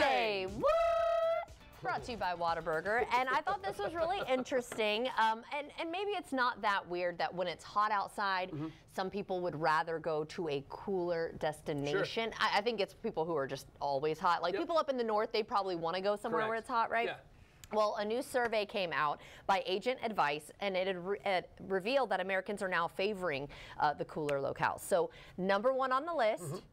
Say what? Brought to you by Whataburger. And I thought this was really interesting. Um, and, and maybe it's not that weird that when it's hot outside, Mm-hmm. some people would rather go to a cooler destination. I, I think it's people who are just always hot. Like Yep. people up in the north, they probably want to go somewhere where it's hot, right? Yeah. Well, a new survey came out by Agent Advice, and it had re- it revealed that Americans are now favoring uh, the cooler locales. So, number one on the list,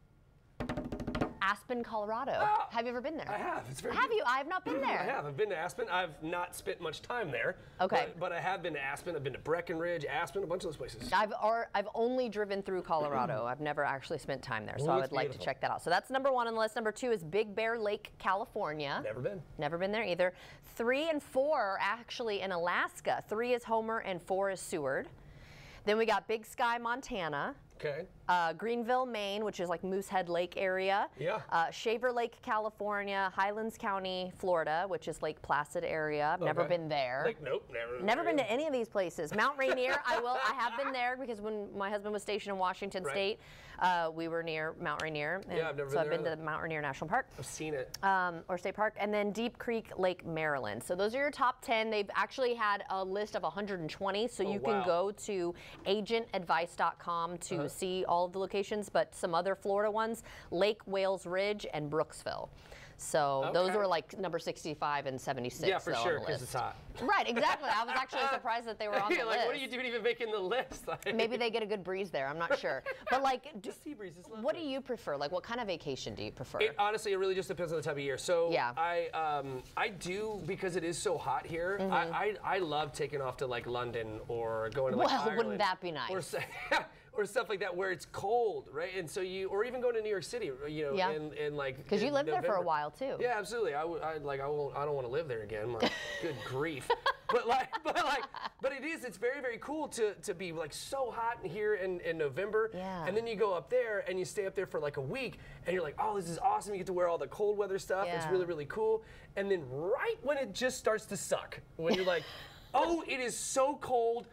Aspen, Colorado. Ah, have you ever been there? I have. It's very Have you? I have not been there. I have. I've been to Aspen. I've not spent much time there. Okay. But, but I have been to Aspen. I've been to Breckenridge, Aspen, a bunch of those places. I've or, I've only driven through Colorado. I've never actually spent time there, so Ooh, I would like to check that out. So that's number one on the list. Number two is Big Bear Lake, California. Never been. Never been there either. Three and four are actually in Alaska. Three is Homer and four is Seward. Then we got Big Sky, Montana. Okay. Uh, Greenville, Maine, which is like Moosehead Lake area. Yeah. Uh, Shaver Lake, California. Highlands County, Florida, which is Lake Placid area. I've never been there. Like, nope, never. Never been to any of these places. Mount Rainier, I will. I have been there because when my husband was stationed in Washington Right. State, uh, we were near Mount Rainier. and Yeah, I've never so been I've been to either. Mount Rainier National Park I've seen it. um, or State Park, and then Deep Creek Lake, Maryland. So those are your top 10. They've actually had a list of 120, so you Oh, wow. Uh-huh. can go to agentadvice.com to see all of the locations, but some other Florida ones, Lake Wales Ridge and Brooksville. So those Okay. were like number 65 and 76. yeah, for though, sure, because it's hot. Right, exactly. I was actually surprised that they were on the like, list. what are you doing even making the list? Like, Maybe they get a good breeze there. I'm not sure. But like, do, the sea breeze is what do you prefer? Like, what kind of vacation do you prefer? It, honestly, it really just depends on the time of year. So Yeah. I um, I do because it is so hot here. Mm-hmm. I, I I love taking off to like London or going to like Well, wouldn't that be nice? Or, so- or stuff like that where it's cold, right? And so you or even going to New York City, you know, Yeah. in, in like Because you in lived there for a while too. Yeah, absolutely. I would I, like I won't I don't want to live there again. Like, good grief. But like but like but it is it's very very cool to to be like so hot in here in, in November. Yeah. And then you go up there and you stay up there for like a week and you're like, "Oh, this is awesome. You get to wear all the cold weather stuff. It's really really cool." And then right when it just starts to suck, when you're like, "Oh, it is so cold."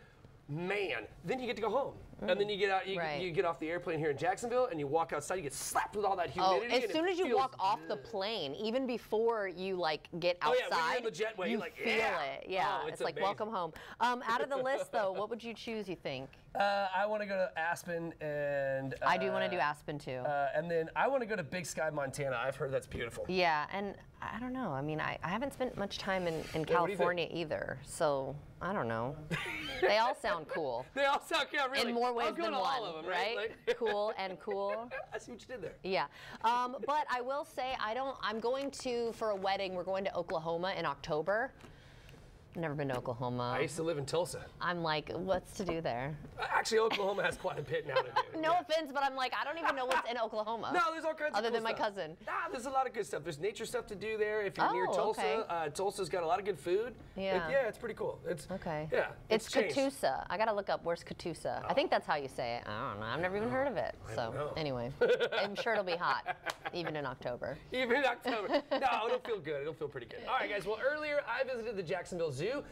Man, then you get to go home, and then you get out. You, Right. you get off the airplane here in Jacksonville, and you walk outside. You get slapped with all that Oh, humidity. as and soon as you feels walk off the plane, even before you like get Oh, outside, yeah, when you're in the jetway, you you're like, feel yeah. it. Yeah, Oh, it's, it's like amazing. welcome home. Um, out of the list though, what would you choose? You think? Uh, I want to go to Aspen and. Uh, I do want to do Aspen too. Uh, and then I want to go to Big Sky, Montana. I've heard that's beautiful. yeah, and I don't know. I mean, I, I haven't spent much time in, in? California either, so I don't know. they all sound cool. They all sound yeah, really. In more ways I'll go than to one, all of them, right? Like- cool and cool. I see what you did there. Yeah, um, but I will say I don't. I'm going to for a wedding. We're going to Oklahoma in October. Never been to Oklahoma. I used to live in Tulsa. I'm like, what's to do there? Actually, Oklahoma has quite a bit now to do. No Yeah. offense, but I'm like, I don't even know what's in Oklahoma. No, there's all kinds Other of than cool my stuff. cousin. Nah, there's a lot of good stuff. There's nature stuff to do there. If you're near Oh, Tulsa, okay. uh, Tulsa's got a lot of good food. Yeah. It- yeah, it's pretty cool. It's Okay. Yeah, It's, changed. Catoosa. I gotta look up where's Catoosa. I think that's how you say it. I don't know. I've never even heard of it. I So anyway, I'm sure it'll be hot, even in October. Even in October. no, it'll feel good. It'll feel pretty good. All right, guys. Well, earlier I visited the Jacksonville Zoo do.